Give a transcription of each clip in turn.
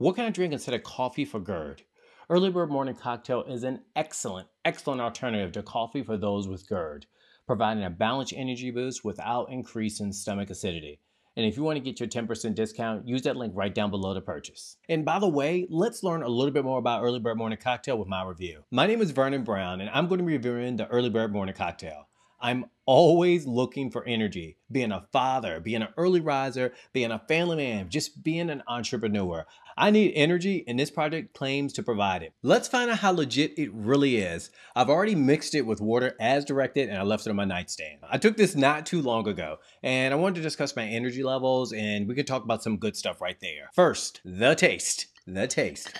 What can I drink instead of coffee for GERD? Early Bird Morning Cocktail is an excellent, excellent alternative to coffee for those with GERD, providing a balanced energy boost without increasing stomach acidity. And if you want to get your 10% discount, use that link right down below to purchase. And by the way, let's learn a little bit more about Early Bird Morning Cocktail with my review. My name is Vernon Brown, and I'm going to be reviewing the Early Bird Morning Cocktail. I'm always looking for energy, being a father, being an early riser, being a family man, just being an entrepreneur. I need energy, and this project claims to provide it. Let's find out how legit it really is. I've already mixed it with water as directed, and I left it on my nightstand. I took this not too long ago, and I wanted to discuss my energy levels, and we could talk about some good stuff right there. First, the taste. The taste.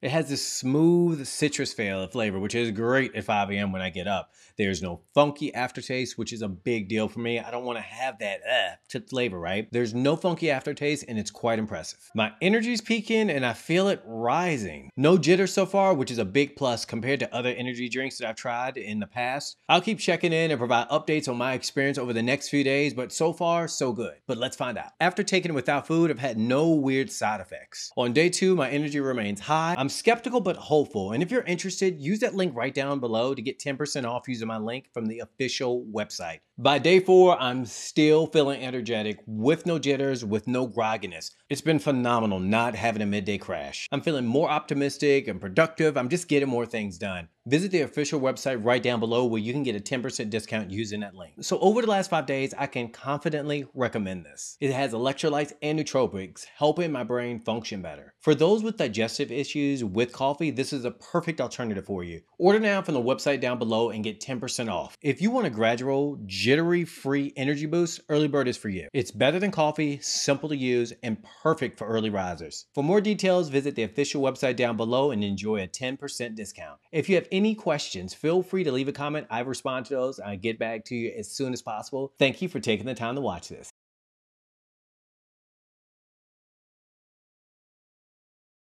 It has this smooth citrus flavor, which is great at 5 a.m. when I get up. There's no funky aftertaste, which is a big deal for me. I don't want to have that uh, flavor, right? There's no funky aftertaste, and it's quite impressive. My energy's peaking, and I feel it rising. No jitter so far, which is a big plus compared to other energy drinks that I've tried in the past. I'll keep checking in and provide updates on my experience over the next few days, but so far, so good. But let's find out. After taking it without food, I've had no weird side effects. On day two, my energy remains high. I'm skeptical but hopeful, and if you're interested, use that link right down below to get 10% off using my link from the official website. By day four, I'm still feeling energetic with no jitters, with no grogginess. It's been phenomenal not having a midday crash. I'm feeling more optimistic and productive. I'm just getting more things done. Visit the official website right down below where you can get a 10% discount using that link. So over the last five days, I can confidently recommend this. It has electrolytes and nootropics, helping my brain function better. For those with digestive issues with coffee, this is a perfect alternative for you. Order now from the website down below and get 10% off. If you want a gradual, jittery-free energy boost, Early Bird is for you. It's better than coffee, simple to use, and perfect for early risers. For more details, visit the official website down below and enjoy a 10% discount. If you have any questions, feel free to leave a comment. I respond to those. I get back to you as soon as possible. Thank you for taking the time to watch this.